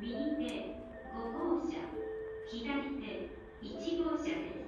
右手5号車左手1号車です。